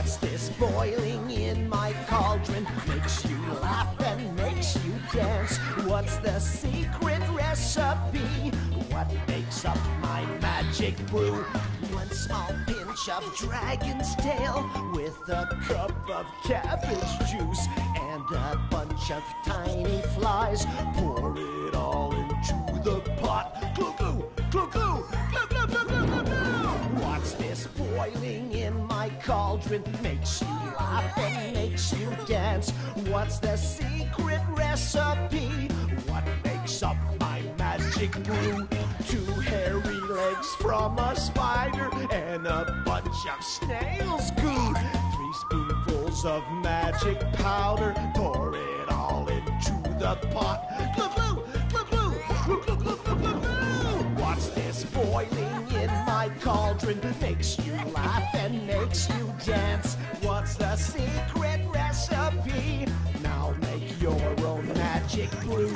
What's this boiling in my cauldron? Makes you laugh and makes you dance. What's the secret recipe? What makes up my magic brew? One small pinch of dragon's tail with a cup of cabbage juice and a bunch of tiny flies. Pour it all into the pot. Glue, glue. What's this boiling in my cauldron? Makes you laugh and makes you dance. What's the secret recipe? What makes up my magic brew? Two hairy legs from a spider and a bunch of snails goo. Three spoonfuls of magic powder. Pour it all into the pot. Boiling in my cauldron? Makes you laugh and makes you dance. What's the secret recipe? Now make your own magic brew.